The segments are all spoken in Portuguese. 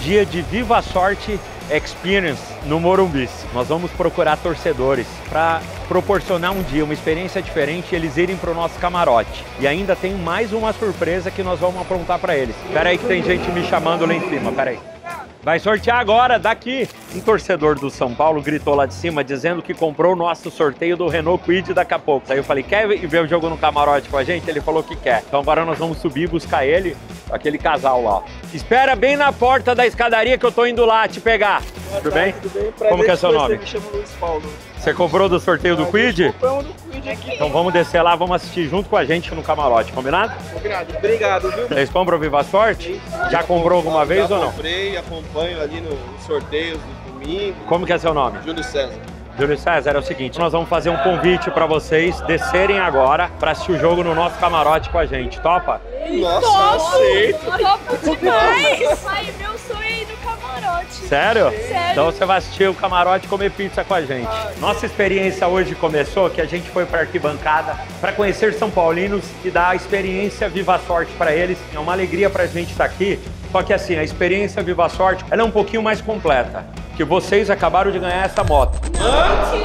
Dia de Viva Sorte Experience no Morumbi. Nós vamos procurar torcedores para proporcionar um dia, uma experiência diferente, eles irem para o nosso camarote. E ainda tem mais uma surpresa que nós vamos aprontar para eles. Espera aí que tem gente me chamando lá em cima, pera aí. Vai sortear agora, daqui. Um torcedor do São Paulo gritou lá de cima, dizendo que comprou o nosso sorteio do Renault Kwid daqui a pouco. Aí eu falei, quer ver o jogo no camarote com a gente? Ele falou que quer. Então agora nós vamos subir buscar ele, aquele casal lá. Espera bem na porta da escadaria que eu tô indo lá te pegar. Boa Tudo tarde, bem? Tudo bem? Prazer Como que é seu nome? Me chamo Luiz Paulo. Você comprou do sorteio do Quid? Compramos do Quid aqui. Então vamos descer lá, vamos assistir junto com a gente no camarote, combinado? Obrigado. Obrigado, viu? Vocês compram Viva Sorte? Já comprou alguma vez Já ou não? comprei, acompanho ali nos sorteios do domingo. Como que é seu nome? Júlio César. Júlio César, é o seguinte, nós vamos fazer um convite para vocês descerem agora para assistir o jogo no nosso camarote com a gente, topa? Nossa, aceito. Topo demais! Ai, meu sonho é ir no camarote. Sério? Sério. Então você vai assistir o camarote e comer pizza com a gente. Nossa experiência hoje começou que a gente foi para arquibancada para conhecer São Paulinos e dar a experiência Viva Sorte para eles. É uma alegria para a gente estar aqui. Só que assim, a experiência Viva Sorte ela é um pouquinho mais completa. Que vocês acabaram de ganhar essa moto.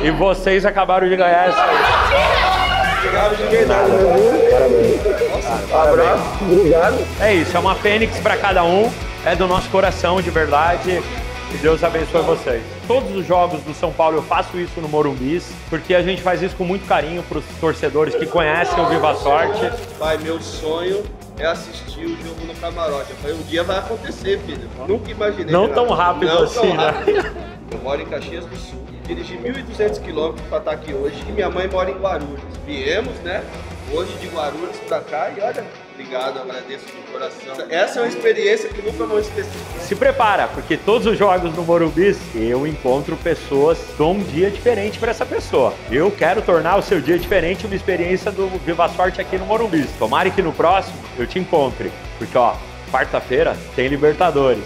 E vocês acabaram de ganhar essa aí. Obrigado de verdade, meu viu? Parabéns. Abraço. Obrigado. É isso, é uma fênix para cada um, é do nosso coração de verdade. Que Deus abençoe vocês. Todos os jogos do São Paulo eu faço isso no Morumbis, porque a gente faz isso com muito carinho para os torcedores que conhecem o Viva Sorte. Pai, meu sonho é assistir o jogo no camarote. Eu falei, um dia vai acontecer, filho. Nunca imaginei. Não que tão rápido Não assim, tão né? rápido. Eu moro em Caxias do Sul. Dirigi 1.200 quilômetros para estar aqui hoje e minha mãe mora em Guarulhos. Viemos, né? Hoje de Guarulhos para cá e olha, obrigado, agradeço de coração. Essa é uma experiência que nunca vou esquecer. Se prepara, porque todos os jogos no Morumbis eu encontro pessoas, dou um dia diferente para essa pessoa. Eu quero tornar o seu dia diferente uma experiência do Viva Sorte aqui no Morumbis. Tomara que no próximo eu te encontre, porque ó, quarta-feira tem Libertadores.